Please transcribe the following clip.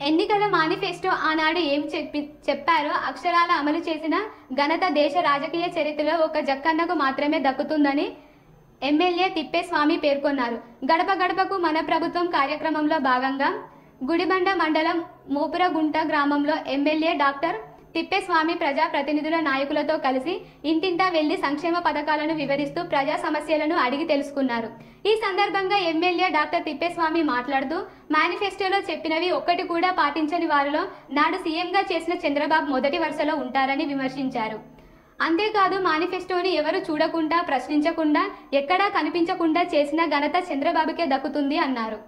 ఎన్నికల మేనిఫెస్టో ఆనాడు ఏం చెప్పి చెప్పారో అక్షరాల అమలు చేసిన ఘనత దేశ రాజకీయ చరిత్రలో ఒక జక్కన్నకు మాత్రమే దక్కుతుందని ఎమ్మెల్యే తిప్పేస్వామి పేర్కొన్నారు. గడప గడపకు మన ప్రభుత్వం కార్యక్రమంలో భాగంగా గుడిబండ మండలం మోపురగుంట గ్రామంలో ఎమ్మెల్యే డాక్టర్ తిప్పేస్వామి ప్రజా ప్రతినిధుల నాయకులతో కలిసి ఇంటింటా వెళ్ళి సంక్షేమ పథకాలను వివరిస్తూ ప్రజా సమస్యలను అడిగి తెలుసుకున్నారు. ఈ సందర్భంగా ఎమ్మెల్యే డాక్టర్ తిప్పేస్వామి మాట్లాడుతూ మేనిఫెస్టోలో చెప్పినవి ఒక్కటి కూడా పాటించని వారిలో నాడు సీఎంగా చేసిన చంద్రబాబు మొదటి వరుసలో ఉంటారని విమర్శించారు. అంతేకాదు మేనిఫెస్టోని ఎవరు చూడకుండా ప్రశ్నించకుండా ఎక్కడా కనిపించకుండా చేసిన ఘనత చంద్రబాబుకే దక్కుతుంది అన్నారు.